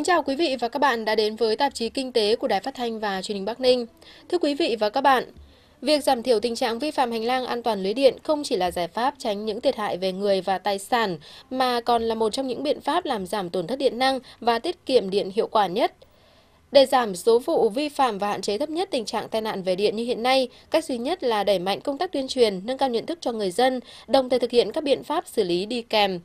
Kính chào quý vị và các bạn đã đến với tạp chí Kinh tế của Đài Phát thanh và Truyền hình Bắc Ninh. Thưa quý vị và các bạn, việc giảm thiểu tình trạng vi phạm hành lang an toàn lưới điện không chỉ là giải pháp tránh những thiệt hại về người và tài sản mà còn là một trong những biện pháp làm giảm tổn thất điện năng và tiết kiệm điện hiệu quả nhất. Để giảm số vụ vi phạm và hạn chế thấp nhất tình trạng tai nạn về điện như hiện nay, cách duy nhất là đẩy mạnh công tác tuyên truyền, nâng cao nhận thức cho người dân, đồng thời thực hiện các biện pháp xử lý đi kèm.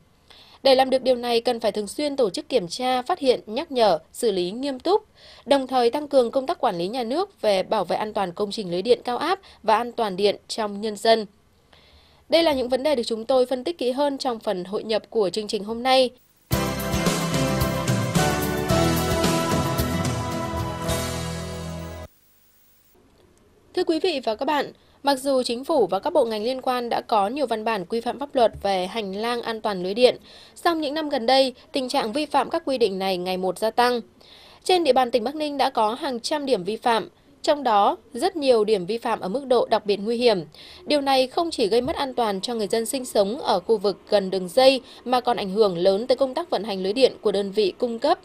Để làm được điều này cần phải thường xuyên tổ chức kiểm tra, phát hiện, nhắc nhở, xử lý nghiêm túc, đồng thời tăng cường công tác quản lý nhà nước về bảo vệ an toàn công trình lưới điện cao áp và an toàn điện trong nhân dân. Đây là những vấn đề được chúng tôi phân tích kỹ hơn trong phần hội nhập của chương trình hôm nay. Thưa quý vị và các bạn, Mặc dù chính phủ và các bộ ngành liên quan đã có nhiều văn bản quy phạm pháp luật về hành lang an toàn lưới điện, song những năm gần đây, tình trạng vi phạm các quy định này ngày một gia tăng. Trên địa bàn tỉnh Bắc Ninh đã có hàng trăm điểm vi phạm, trong đó rất nhiều điểm vi phạm ở mức độ đặc biệt nguy hiểm. Điều này không chỉ gây mất an toàn cho người dân sinh sống ở khu vực gần đường dây mà còn ảnh hưởng lớn tới công tác vận hành lưới điện của đơn vị cung cấp.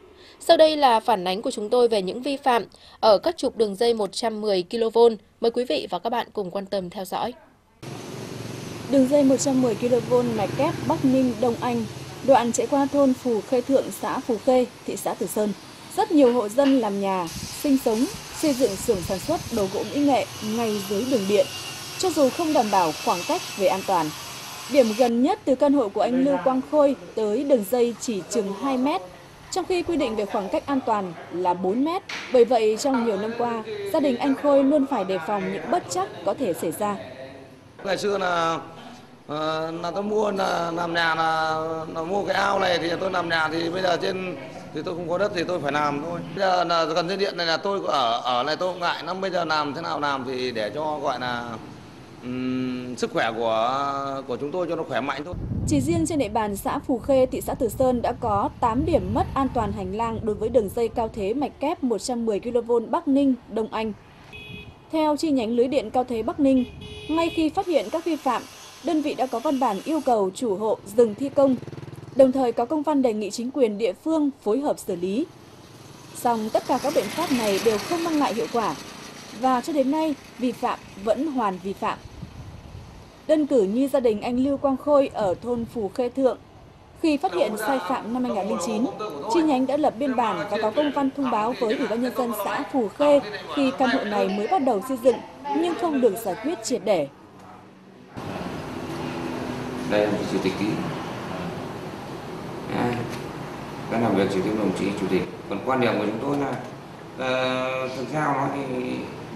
Sau đây là phản ánh của chúng tôi về những vi phạm ở các trục đường dây 110 kV. Mời quý vị và các bạn cùng quan tâm theo dõi. Đường dây 110 kV mạch kép Bắc Ninh Đông Anh, đoạn chạy qua thôn Phù Khê Thượng, xã Phù Khê, thị xã Từ Sơn. Rất nhiều hộ dân làm nhà, sinh sống, xây dựng xưởng sản xuất đồ gỗ mỹ nghệ ngay dưới đường điện, cho dù không đảm bảo khoảng cách về an toàn. Điểm gần nhất từ căn hộ của anh Lưu Quang Khôi tới đường dây chỉ chừng 2 mét trong khi quy định về khoảng cách an toàn là 4 mét. Bởi vậy, trong nhiều năm qua, gia đình anh Khôi luôn phải đề phòng những bất chắc có thể xảy ra. Ngày xưa là ờ, là tôi mua là làm nhà là, là mua cái ao này thì tôi làm nhà thì bây giờ trên thì tôi không có đất thì tôi phải làm thôi. Bây giờ là gần dây điện này là tôi ở ở này tôi cũng ngại lắm. Bây giờ làm thế nào làm thì để cho gọi là um, sức khỏe của của chúng tôi cho nó khỏe mạnh thôi. Chỉ riêng trên địa bàn xã Phù Khê, thị xã Từ Sơn đã có 8 điểm mất an toàn hành lang đối với đường dây cao thế mạch kép 110 kV Bắc Ninh, Đông Anh. Theo chi nhánh lưới điện cao thế Bắc Ninh, ngay khi phát hiện các vi phạm, đơn vị đã có văn bản yêu cầu chủ hộ dừng thi công, đồng thời có công văn đề nghị chính quyền địa phương phối hợp xử lý. Song tất cả các biện pháp này đều không mang lại hiệu quả và cho đến nay vi phạm vẫn hoàn vi phạm. Đơn cử như gia đình anh Lưu Quang Khôi ở thôn Phù Khê Thượng. Khi phát hiện sai phạm năm 2009, chi nhánh đã lập biên bản và có công văn thông báo với Ủy ban nhân dân xã Phù Khê khi căn hộ này mới bắt đầu xây dựng nhưng không được giải quyết triệt để. Đây là chủ tịch ký. À, đang làm việc chỉ tiêu đồng chí chủ tịch. Còn quan điểm của chúng tôi là uh, thực ra nó thì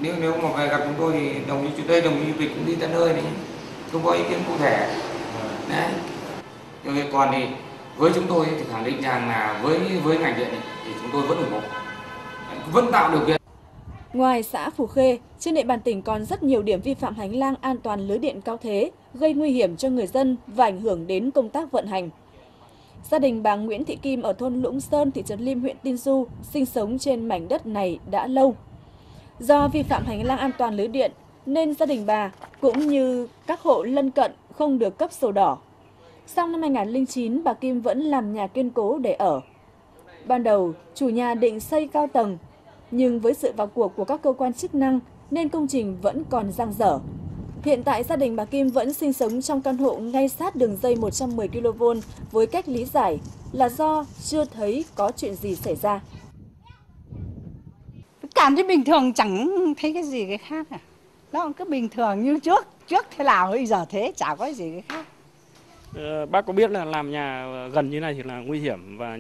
nếu nếu mà về gặp chúng tôi thì đồng chí chủ tịch đồng chí chủ tịch cũng đi tận nơi đấy không có ý kiến cụ thể. Đấy. Nhưng còn thì với chúng tôi thì khẳng định rằng là với với ngành điện thì chúng tôi vẫn ủng hộ. Vẫn tạo điều kiện. Ngoài xã Phù Khê, trên địa bàn tỉnh còn rất nhiều điểm vi phạm hành lang an toàn lưới điện cao thế, gây nguy hiểm cho người dân và ảnh hưởng đến công tác vận hành. Gia đình bà Nguyễn Thị Kim ở thôn Lũng Sơn, thị trấn Lim, huyện Tiên Du, sinh sống trên mảnh đất này đã lâu. Do vi phạm hành lang an toàn lưới điện, nên gia đình bà cũng như các hộ lân cận không được cấp sổ đỏ. Sau năm 2009, bà Kim vẫn làm nhà kiên cố để ở. Ban đầu, chủ nhà định xây cao tầng, nhưng với sự vào cuộc của các cơ quan chức năng nên công trình vẫn còn dang dở. Hiện tại gia đình bà Kim vẫn sinh sống trong căn hộ ngay sát đường dây 110 kV với cách lý giải là do chưa thấy có chuyện gì xảy ra. Cảm thấy bình thường chẳng thấy cái gì cái khác à nó cứ bình thường như trước. Trước thế nào bây giờ thế chả có gì khác. Ờ, bác có biết là làm nhà gần như này thì là nguy hiểm và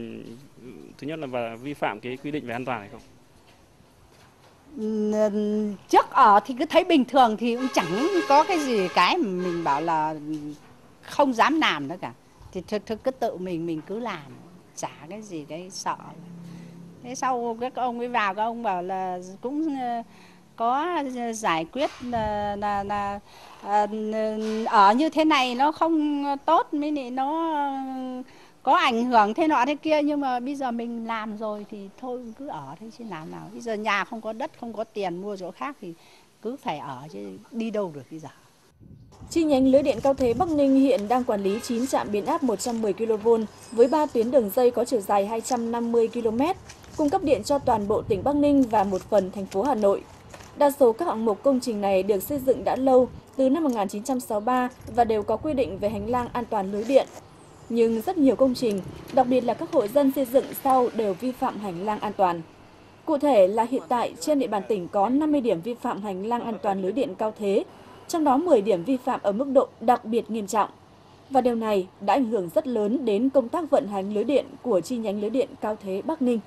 thứ nhất là và vi phạm cái quy định về an toàn hay không? Trước ở thì cứ thấy bình thường thì cũng chẳng có cái gì cái mà mình bảo là không dám làm nữa cả. Thì thôi, thôi cứ tự mình mình cứ làm chả cái gì cái sợ. Thế sau các ông ấy vào các ông bảo là cũng có ờ, giải quyết ờ, là, là, là à, ở như thế này nó không tốt mới lại nó có ảnh hưởng thế nọ thế kia. Nhưng mà bây giờ mình làm rồi thì thôi cứ ở thế chứ làm nào. Bây giờ nhà không có đất không có tiền mua chỗ khác thì cứ phải ở chứ đi đâu được bây giờ? Chi nhánh lưới điện cao thế Bắc Ninh hiện đang quản lý 9 trạm biến áp 110 kV với 3 tuyến đường dây có chiều dài 250 km, cung cấp điện cho toàn bộ tỉnh Bắc Ninh và một phần thành phố Hà Nội. Đa số các hạng mục công trình này được xây dựng đã lâu, từ năm 1963 và đều có quy định về hành lang an toàn lưới điện. Nhưng rất nhiều công trình, đặc biệt là các hộ dân xây dựng sau đều vi phạm hành lang an toàn. Cụ thể là hiện tại trên địa bàn tỉnh có 50 điểm vi phạm hành lang an toàn lưới điện cao thế, trong đó 10 điểm vi phạm ở mức độ đặc biệt nghiêm trọng. Và điều này đã ảnh hưởng rất lớn đến công tác vận hành lưới điện của chi nhánh lưới điện cao thế Bắc Ninh.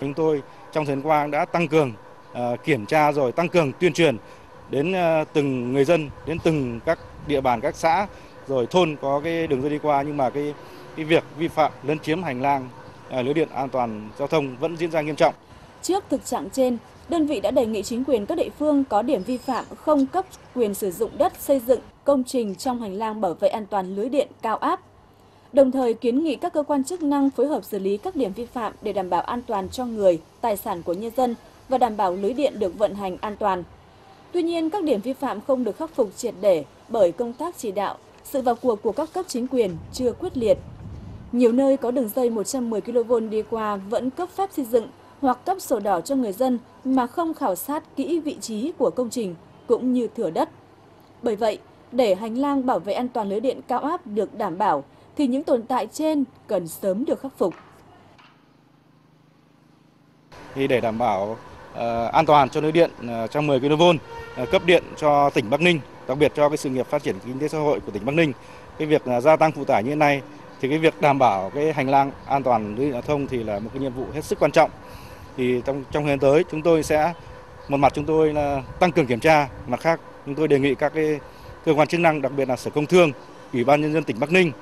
Chúng tôi trong thời gian qua đã tăng cường Ờ, kiểm tra rồi tăng cường tuyên truyền đến ờ, từng người dân, đến từng các địa bàn các xã rồi thôn có cái đường dây đi qua nhưng mà cái cái việc vi phạm lấn chiếm hành lang ờ, lưới điện an toàn giao thông vẫn diễn ra nghiêm trọng. Trước thực trạng trên, đơn vị đã đề nghị chính quyền các địa phương có điểm vi phạm không cấp quyền sử dụng đất xây dựng công trình trong hành lang bảo vệ an toàn lưới điện cao áp. Đồng thời kiến nghị các cơ quan chức năng phối hợp xử lý các điểm vi phạm để đảm bảo an toàn cho người, tài sản của nhân dân và đảm bảo lưới điện được vận hành an toàn. Tuy nhiên, các điểm vi phạm không được khắc phục triệt để bởi công tác chỉ đạo, sự vào cuộc của các cấp chính quyền chưa quyết liệt. Nhiều nơi có đường dây 110 kV đi qua vẫn cấp phép xây dựng hoặc cấp sổ đỏ cho người dân mà không khảo sát kỹ vị trí của công trình cũng như thửa đất. Bởi vậy, để hành lang bảo vệ an toàn lưới điện cao áp được đảm bảo thì những tồn tại trên cần sớm được khắc phục. Thì để đảm bảo Ờ, an toàn cho lưới điện ờ, trong 10 kV ờ, cấp điện cho tỉnh Bắc Ninh, đặc biệt cho cái sự nghiệp phát triển kinh tế xã hội của tỉnh Bắc Ninh, cái việc gia tăng phụ tải như thế này thì cái việc đảm bảo cái hành lang an toàn lưới điện giao thông thì là một cái nhiệm vụ hết sức quan trọng. Thì trong trong thời gian tới chúng tôi sẽ một mặt chúng tôi là tăng cường kiểm tra, mặt khác chúng tôi đề nghị các cái cơ quan chức năng đặc biệt là Sở Công Thương, Ủy ban nhân dân tỉnh Bắc Ninh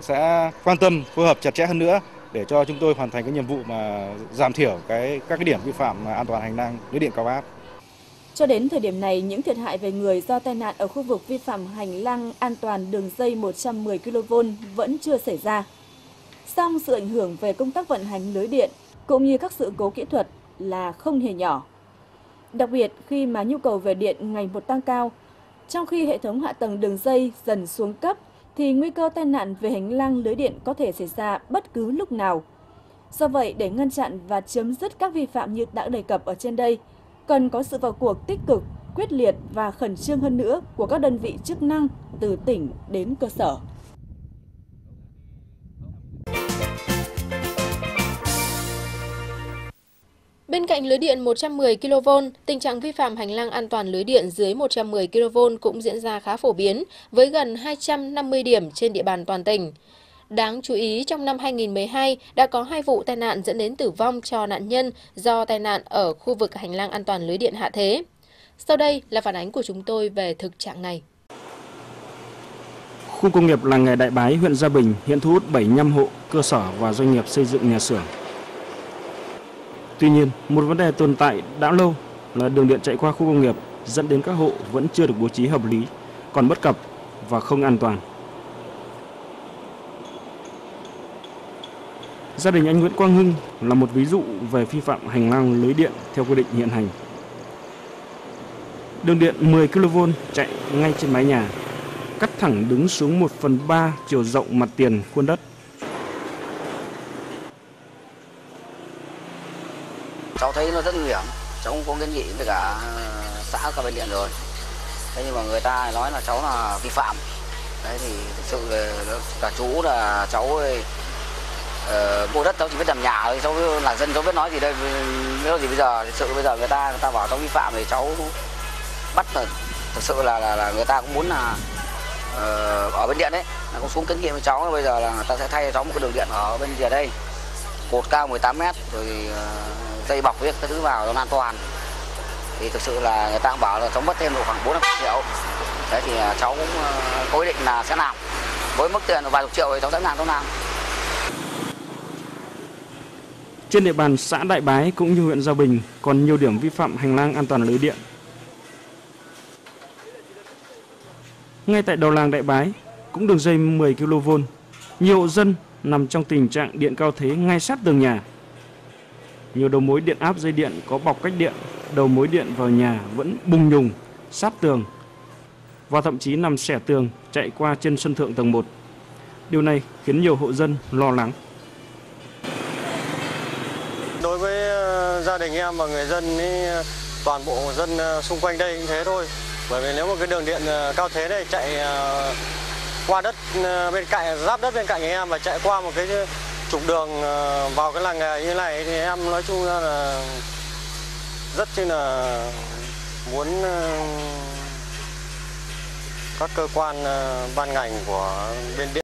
sẽ quan tâm phối hợp chặt chẽ hơn nữa để cho chúng tôi hoàn thành cái nhiệm vụ mà giảm thiểu cái các cái điểm vi phạm an toàn hành lang lưới điện cao áp. Cho đến thời điểm này, những thiệt hại về người do tai nạn ở khu vực vi phạm hành lang an toàn đường dây 110 kV vẫn chưa xảy ra. Song sự ảnh hưởng về công tác vận hành lưới điện cũng như các sự cố kỹ thuật là không hề nhỏ. Đặc biệt khi mà nhu cầu về điện ngày một tăng cao, trong khi hệ thống hạ tầng đường dây dần xuống cấp thì nguy cơ tai nạn về hành lang lưới điện có thể xảy ra bất cứ lúc nào. Do vậy, để ngăn chặn và chấm dứt các vi phạm như đã đề cập ở trên đây, cần có sự vào cuộc tích cực, quyết liệt và khẩn trương hơn nữa của các đơn vị chức năng từ tỉnh đến cơ sở. Bên cạnh lưới điện 110 kV, tình trạng vi phạm hành lang an toàn lưới điện dưới 110 kV cũng diễn ra khá phổ biến, với gần 250 điểm trên địa bàn toàn tỉnh. Đáng chú ý, trong năm 2012 đã có hai vụ tai nạn dẫn đến tử vong cho nạn nhân do tai nạn ở khu vực hành lang an toàn lưới điện hạ thế. Sau đây là phản ánh của chúng tôi về thực trạng này. Khu công nghiệp làng nghề Đại Bái, huyện Gia Bình hiện thu hút 75 hộ, cơ sở và doanh nghiệp xây dựng nhà xưởng Tuy nhiên, một vấn đề tồn tại đã lâu là đường điện chạy qua khu công nghiệp dẫn đến các hộ vẫn chưa được bố trí hợp lý, còn bất cập và không an toàn. Gia đình anh Nguyễn Quang Hưng là một ví dụ về vi phạm hành lang lưới điện theo quy định hiện hành. Đường điện 10 kV chạy ngay trên mái nhà, cắt thẳng đứng xuống 1 phần 3 chiều rộng mặt tiền khuôn đất. Cháu thấy nó rất nguy hiểm. Cháu cũng có kiến nghị với cả ờ, xã cả bên điện rồi. Thế nhưng mà người ta nói là cháu là vi phạm. Đấy thì thực sự là cả chú là cháu ơi uh, mua đất cháu chỉ biết làm nhà thôi cháu là dân cháu biết nói gì đây nếu gì bây giờ thực sự bây giờ người ta người ta bảo cháu vi phạm thì cháu bắt là thực sự là là, là người ta cũng muốn là uh, ở bên điện đấy là cũng xuống kiến nghị với cháu bây giờ là người ta sẽ thay cho cháu một cái đường điện ở bên kia đây. Cột cao 18 mét rồi uh, dây bọc viết các thứ vào nó an toàn thì thực sự là người ta cũng bảo là cháu mất thêm độ khoảng bốn năm triệu thế thì à, cháu cũng cố có ý định là sẽ làm với mức tiền vài chục triệu thì cháu sẵn sàng cháu làm trên địa bàn xã Đại Bái cũng như huyện Gia Bình còn nhiều điểm vi phạm hành lang an toàn lưới điện. Ngay tại đầu làng Đại Bái, cũng đường dây 10 kV, nhiều hộ dân nằm trong tình trạng điện cao thế ngay sát tường nhà. Nhiều đầu mối điện áp dây điện có bọc cách điện, đầu mối điện vào nhà vẫn bung nhùng, sát tường. và thậm chí nằm xẻ tường chạy qua trên sân thượng tầng 1. Điều này khiến nhiều hộ dân lo lắng. Đối với ờ, gia đình em và người dân ý, ờ, toàn bộ dân ờ, xung quanh đây cũng thế thôi. Bởi vì nếu mà cái đường điện cao thế này chạy qua đất bên cạnh giáp đất bên cạnh em và chạy qua một cái trục đường ờ, vào cái làng nghề như này thì em nói chung là rất chứ là muốn ờ, các cơ quan ờ, ban ngành của bên điện